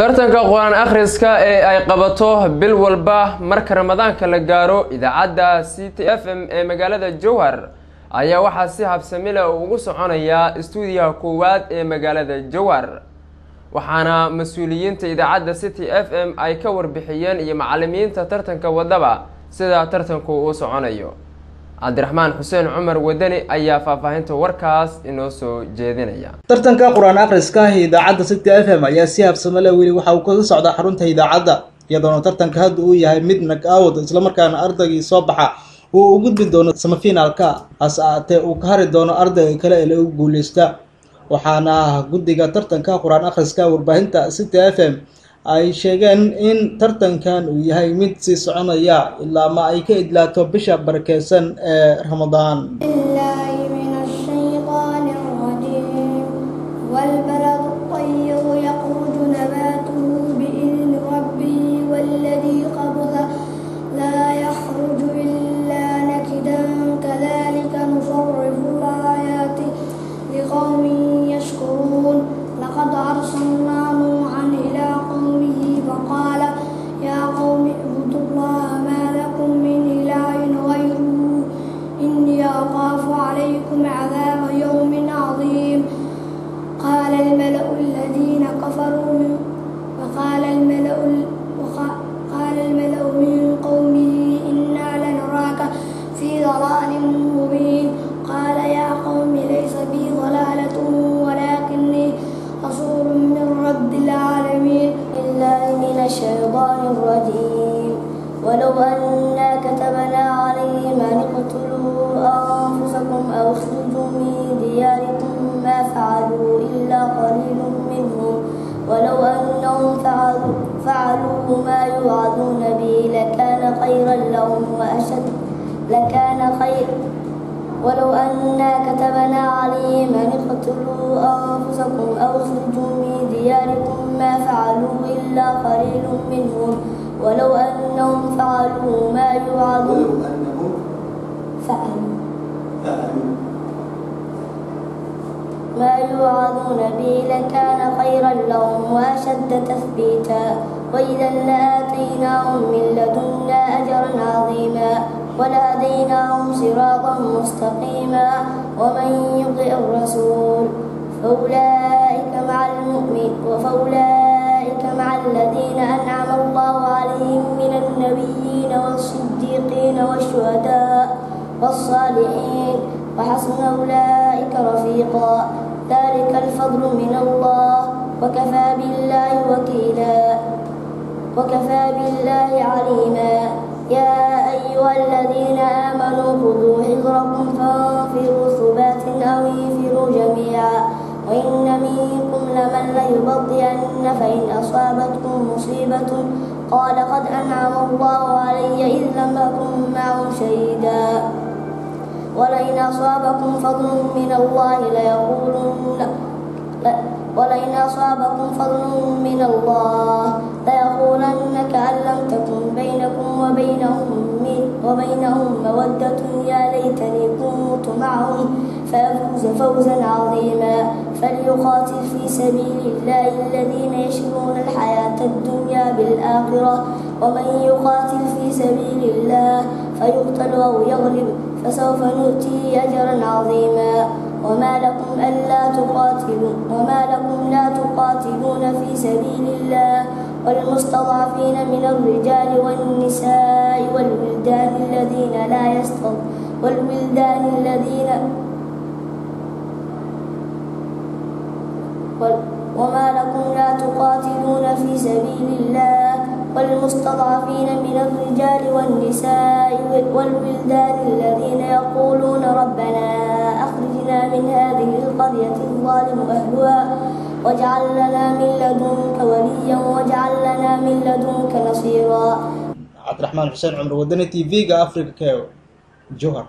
tartanka qur'aan akhriska ee ay qabato bil walba marka ramadaanka la gaaro idaacadda c t f m ee magaalada jowhar ayaa waxaa si habsami leh ugu soconayaa istuudiyaha koowaad ee magaalada jowhar. Waxaana mas'uuliyiinta idaacadda c t f m ay ka warbixiyeen iyo macalimiinta tartanka wadaba sida tartanku uu soconayo cabdiraxmaan xuseen cumar wadani ayaa faahfaahinta warkaas inoo soo jeedinaya. Tartanka qur'aan akhriska ah idaacadda city f m ayaa si habsamo leh weli waxa uu kaga socdaa xarunta idaacadda iyadoona tartanka hadda uu yahay mid nag aawad islamarkaana ardaygii soo baxa. Uu u gudbi doono samafinaalka hase aatee uu ka hari doono ardayga kale ee lagu guuleysta waxaana guddiga tartanka qur'aan akhriska warbaahinta city f m ay sheegeen in tartankan uu yahay mid sii soconaya ilaa ma ay ka idlaato bisha barakeysan ee ramadaan كفروا من وقال الملأ فعلوا ما يوعظون به لكان خيرا لهم وأشد لكان خير. ولو أنا كتبنا عليهم أن اقتلوا أنفسكم أو اخرجوا من دياركم ما فعلوا إلا قليل منهم. ولو أنهم فعلوا ما يوعظون فعلوا. ما يوعظون به لكان خيرا لهم وأشد تثبيتا. وإذا لآتيناهم من لدنا أجرا عظيما ولهديناهم صراطا مستقيما ومن يطع الرسول فأولئك مع المؤمن وفأولئك مع الذين أنعم الله عليهم من النبيين والصديقين والشهداء والصالحين وحسن أولئك رفيقا ذلك الفضل من الله وكفى بالله وكيلا وكفى بالله عليما. يا أيها الذين آمنوا خذوا حذركم فانفروا ثبات أو انفروا جميعا. وإن منكم لمن ليبطئن فإن أصابتكم مصيبة. قال قد أنعم الله علي إذ لم أكن معهم شهيدا. ولئن أصابكم فضل من الله ليقولن ولئن أصابكم فضل من الله وبينهم وبينهم مودة. يا ليتني كنت معهم. فأفوز فوزا عظيما. فليقاتل في سبيل الله الذين يشرون الحياة الدنيا بالآخرة. ومن يقاتل في سبيل الله فيقتل أو يغلب. فسوف نؤتيه أجرا عظيما. وما لكم ألا تقاتلوا. وما لكم لا تقاتلون في سبيل الله. والمستضعفين من الرجال والنساء. الذين لا يستطيعون والولدان الذين وما لكم لا تقاتلون في سبيل الله والمستضعفين من الرجال والنساء والولدان الذين يقولون ربنا أخرجنا من هذه القرية الظالم أهلها واجعل لنا من لدنك وليا واجعل لنا من لدنك نصيرا cabdiraxmaan xuseen cumar wadani t v-ga africa keo johar